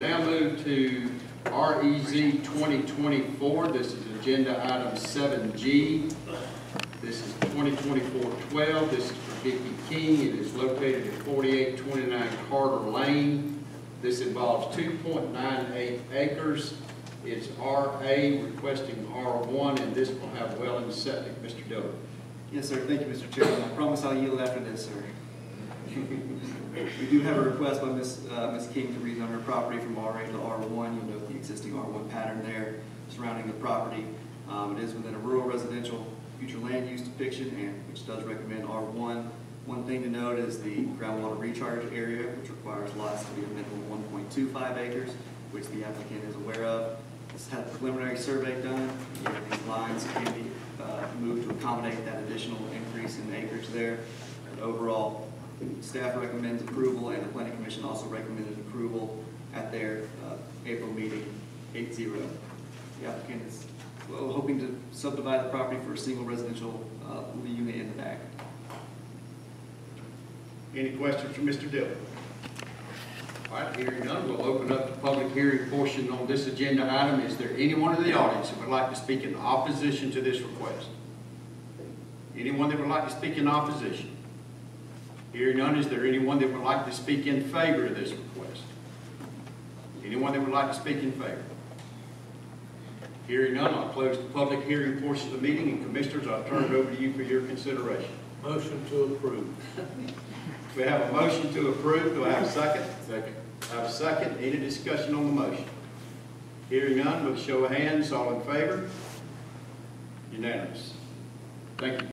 Now move to REZ 2024. This is agenda item 7G. This is 2024-12. This is for Vicky King. It is located at 4829 Carter Lane. This involves 2.98 acres. It's RA requesting R1, and this will have well and septic. Mr. Dillon. Yes, sir. Thank you, Mr. Chairman. I promise I'll yield after this, sir. We do have a request by Ms. uh, Ms. King to rezone her property from RA to R1. You'll note the existing R1 pattern there surrounding the property. Um, It is within a rural residential future land use depiction, and which does recommend R1. One thing to note is the groundwater recharge area, which requires lots to be a minimum of 1.25 acres, which the applicant is aware of. This had a preliminary survey done, these lines can be uh, moved to accommodate that additional increase in acreage there. But Overall, staff recommends approval, and the planning commission also recommended approval at their uh, April meeting, 8-0. The applicant is well, hoping to subdivide the property for a single residential uh, unit in the back. Any questions for Mr. Dillon? All right, hearing none, we'll open up the public hearing portion on this agenda item. Is there anyone in the audience that would like to speak in opposition to this request? Anyone that would like to speak in opposition? Hearing none, is there anyone that would like to speak in favor of this request? Anyone that would like to speak in favor? Hearing none, I'll close the public hearing portion of the meeting, and Commissioners, I'll turn it over to you for your consideration. Motion to approve. We have a motion to approve. Do I have a second? Second. I have a second. Any discussion on the motion? Hearing none, with a show of hands, all in favor? Unanimous. Thank you.